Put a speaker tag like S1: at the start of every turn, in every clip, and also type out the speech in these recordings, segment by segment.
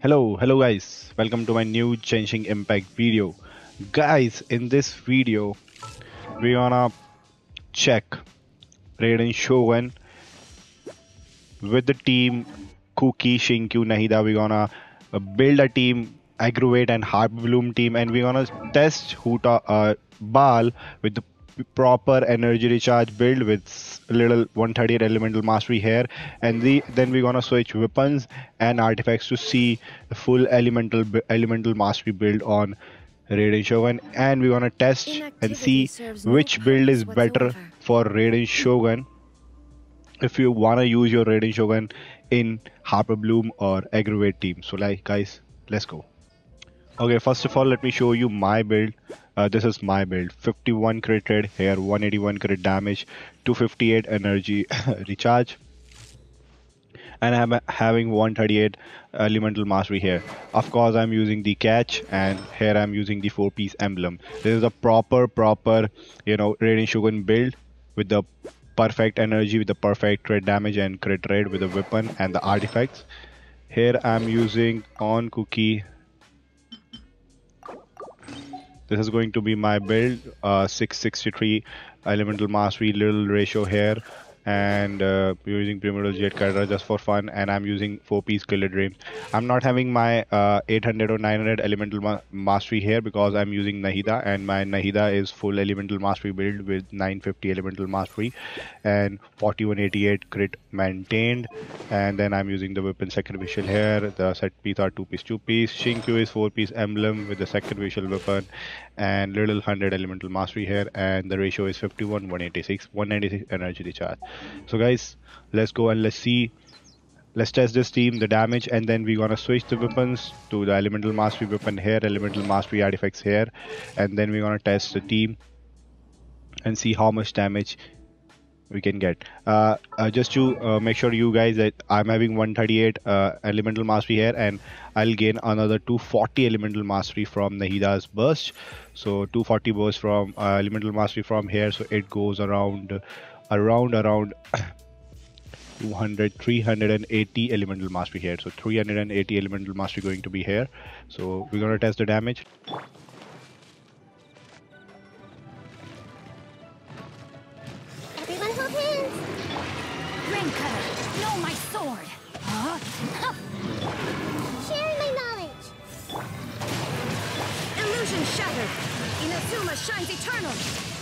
S1: Hello, hello guys. Welcome to my new Genshin Impact video. Guys, in this video, we're gonna check Raiden Shogun with the team Kuki, Xingqiu, Nahida. We're gonna uh, build a team, Aggravate and Hyperbloom team, and we're gonna test Huta uh, Baal with the proper energy recharge build with little 138 elemental mastery here. And the then we're gonna switch weapons and artifacts to see the full elemental elemental mastery build on Raiden Shogun. And we're gonna test and see which build is better for Raiden Shogun. If you wanna use your Raiden Shogun in Hyperbloom or Aggravate team. So like guys let's go okay first of all let me show you my build. Uh, this is my build. 51 crit rate here 181 crit damage 258 energy recharge. And I'm having 138 elemental mastery here. Of course I'm using the catch and here I'm using the four piece emblem. This is a proper proper you know Raiden Shogun build with the perfect energy with the perfect crit damage and crit rate with the weapon and the artifacts. Here I'm using on Kuki this is going to be my build uh, 663 elemental mastery little ratio here and uh, using jet cutter just for fun and i'm using four piece gilded dream. I'm not having my uh, 800 or 900 elemental ma mastery here because i'm using nahida and my nahida is full elemental mastery build with 950 elemental mastery and 4188 crit maintained. And then i'm using the weapon sacrificial here. The set piece are two piece two piece. Xingqiu is four piece emblem with the sacrificial weapon and little 100 elemental mastery here and the ratio is 51 186 196 energy recharge so guys let's go and let's see. Let's test this team the damage and then we're gonna switch the weapons to the elemental mastery weapon here elemental mastery artifacts here and then we're gonna test the team and see how much damage we can get. Uh, uh, just to uh, make sure you guys that i'm having 138 uh, elemental mastery here and i'll gain another 240 elemental mastery from nahida's burst. So 240 burst from uh, elemental mastery from here so it goes around around around 200 380 elemental mastery here so 380 elemental mastery going to be here so we're going to test the damage
S2: Everyone hold hands!
S3: Ring cutter, know my sword! Huh?
S2: Sharing my knowledge!
S3: Illusion shattered! Inazuma shines eternal!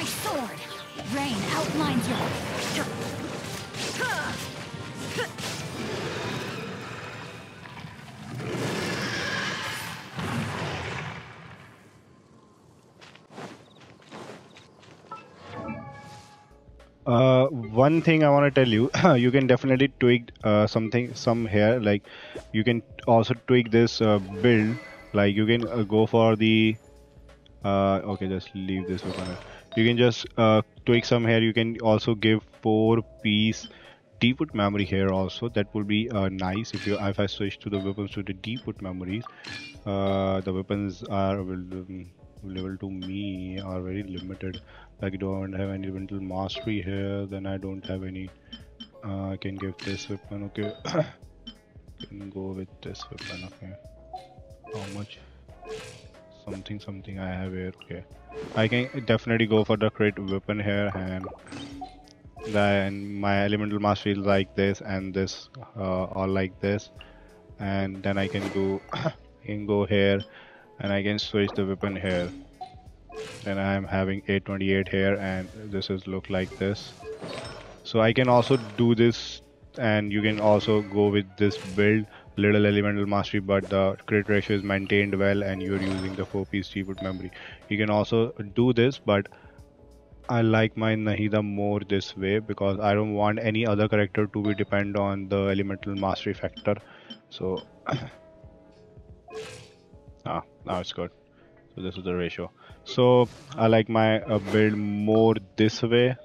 S3: My sword! Rain outlines your...
S1: Uh, one thing I want to tell you, you can definitely tweak uh, something, some here. Like you can also tweak this uh, build. Like you can uh, go for the. Uh, okay, just leave this open. You can just uh, tweak some here. You can also give four piece deepwood memory here also. That would be nice if you if I switch to the weapons to the deepwood memories. the weapons are available to me are very limited like don't have any mental mastery here then I don't have any uh, I can give this weapon okay can go with this weapon okay how much something something I have here okay. I can definitely go for the crit weapon here and then my elemental mastery like this and this uh, all like this. And then I can go I can go here and I can switch the weapon here. And I'm having 828 here and this is look like this. So I can also do this and you can also go with this build little elemental mastery but the crit ratio is maintained well and you're using the 4 piece deepwood memory. You can also do this but I like my Nahida more this way because I don't want any other character to be depend on the elemental mastery factor. So ah now it's good. So this is the ratio. So I like my uh, build more this way.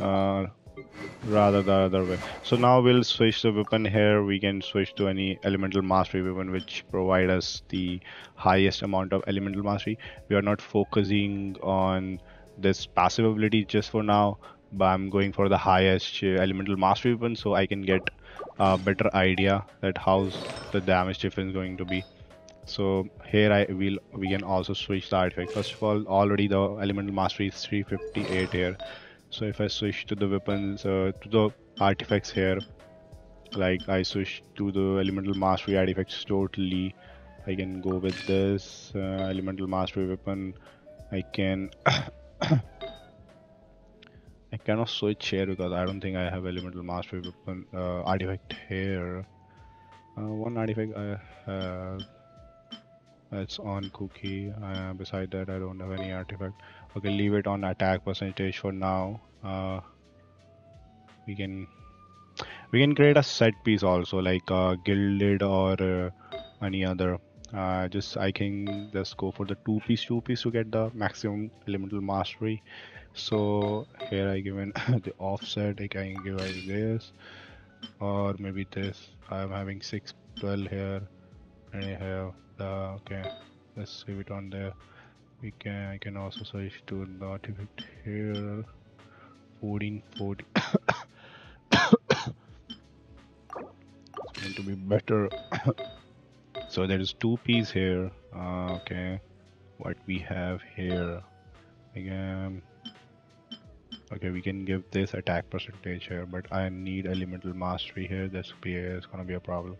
S1: Uh, rather the other way. So now we'll switch the weapon here. We can switch to any elemental mastery weapon which provide us the highest amount of elemental mastery. We are not focusing on this passive ability just for now, but I'm going for the highest uh, elemental mastery weapon so I can get a better idea that how's the damage difference going to be. So here I will we can also switch the artifact. First of all, already the elemental mastery is 358 here so if I switch to the weapons uh, to the artifacts here like I switch to the elemental mastery artifacts totally. I can go with this uh, elemental mastery weapon. I can I cannot switch here because I don't think I have elemental mastery weapon uh, artifact here. Uh, one artifact I have it's on Kuki. Uh, beside that I don't have any artifact. Okay leave it on attack percentage for now. Uh, we can we can create a set piece also like uh, gilded or uh, any other. Uh, just I can just go for the two piece two piece to get the maximum elemental mastery. So here I given the offset. I can give like this or maybe this. I'm having 612 here. And I have the okay let's save it on there. We can I can also switch to the artifact here 14 40 it's going to be better. So there is two piece here. Uh, okay. What we have here. Again. Okay we can give this attack percentage here but I need elemental mastery here. This is gonna be a problem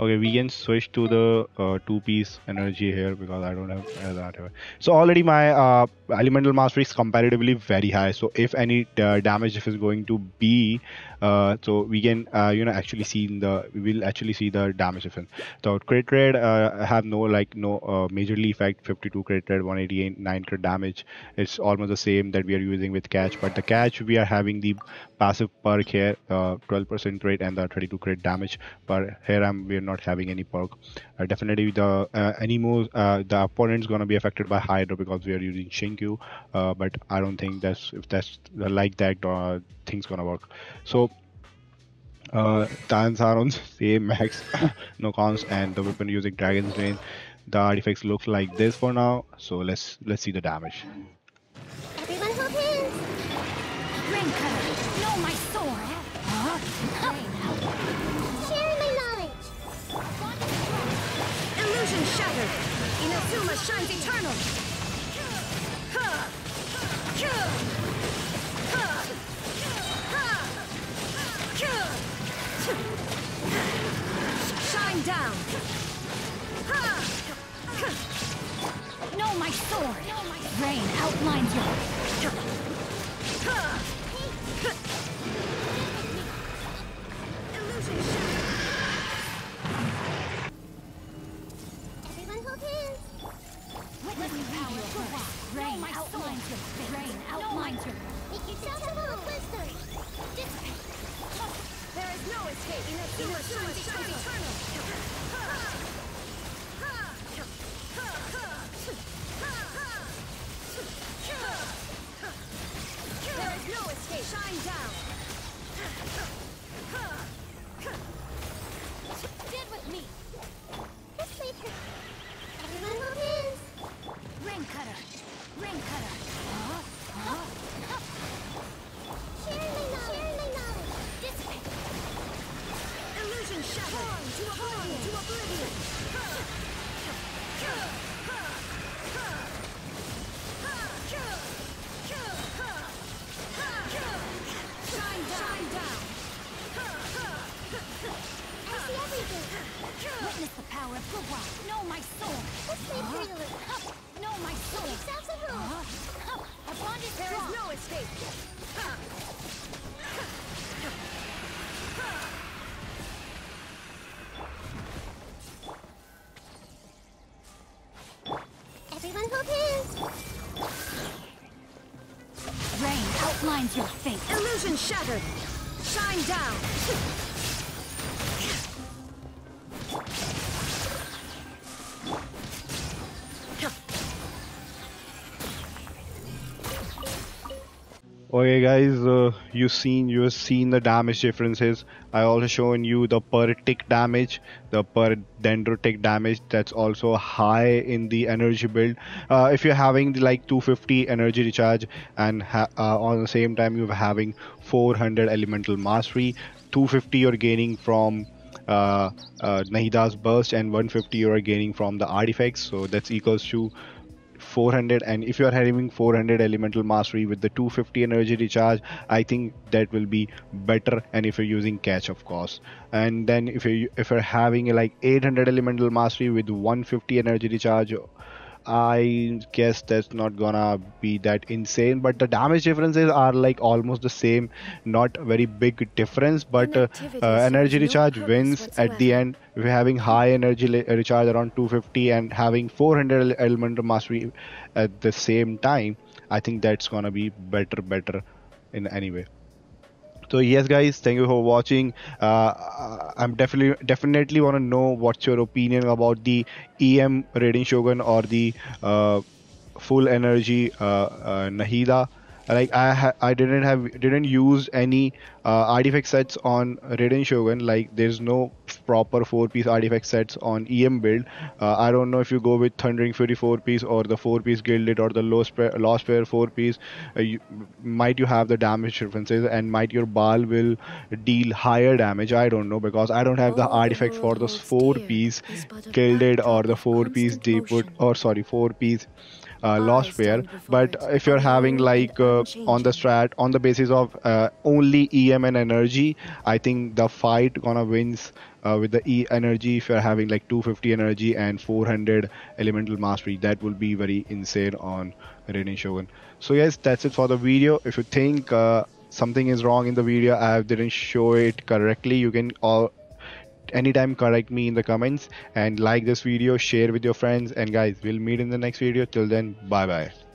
S1: okay we can switch to the uh, two piece energy here because I don't have uh, that so already my uh, elemental mastery is comparatively very high. So if any uh, damage if is going to be uh, so we can uh, you know actually see in the we will actually see the damage effect so crit rate have no like no majorly effect. 52 crit rate 188 9 crit damage. It's almost the same that we are using with catch. But the catch we are having the passive perk here 12% crit and the 32 crit damage. But here I'm we're not having any perk. Uh, definitely the uh, animals, uh, the opponent's gonna be affected by Hydro because we are using Xingqiu. Uh, but I don't think that's if that's like that uh, thing's gonna work. So uh, Tans are on same max, no cons, and the weapon using Dragon's Bane. The artifacts look like this for now. So let's let's see the damage.
S3: Everyone hold hands. Ring cutter, my sword. Huh?
S2: Inazuma shines eternal! Shine down!
S3: Know my sword! Rain outlines your...
S2: To oblivion. To oblivion. Shine down. Shine down.
S3: I see everything. Witness the power of Guwa. Know my sword. This may huh? Know my sword. Yourselves a room. Huh? Our uh-huh. bond is
S2: There
S3: strong.
S2: is no escape.
S3: Everyone
S2: Illusion shattered. Shine down.
S1: Okay, guys, uh, you seen you have seen the damage differences. I also shown you the per tick damage, the per dendro tick damage. That's also high in the energy build. Uh, if you're having like 250 energy recharge and uh, on the same time you're having 400 elemental mastery, 250 you're gaining from uh, uh, Nahida's burst and 150 you are gaining from the artifacts. So that's equals to 400 and if you are having 400 elemental mastery with the 250 energy recharge i think that will be better and if you're using catch of course. And then if you if you're having like 800 elemental mastery with 150 energy recharge I guess that's not gonna be that insane, but the damage differences are like almost the same, not very big difference. But uh, uh, energy recharge wins at the end. If you're having high energy recharge around 250 and having 400 ele- elemental mastery at the same time, I think that's gonna be better, better in any way so yes guys thank you for watching. Uh, i'm definitely definitely want to know what's your opinion about the em raiden shogun or the uh, full energy uh, uh, nahida like i ha- i didn't have didn't use any uh, artifact sets on raiden shogun. Like there's no proper four piece artifact sets on em build. Uh, i don't know if you go with thundering fury four piece or the four piece gilded or the lost pair lost pair four piece uh, you, might you have the damage differences and might your Baal will deal higher damage? I don't know because i don't have the
S2: All
S1: artifact for the four
S2: dear
S1: piece
S2: is but a
S1: gilded or the four piece deep or sorry four piece uh, lost pair but if you're having like uh, on the strat on the basis of uh, only em and energy i think the fight gonna wins uh, with the e energy. If you're having like 250 energy and 400 elemental mastery that will be very insane on Raiden Shogun so yes that's it for the video. If you think uh, something is wrong in the video i didn't show it correctly you can all anytime correct me in the comments. And like this video share with your friends. And guys we'll meet in the next video. Till then bye bye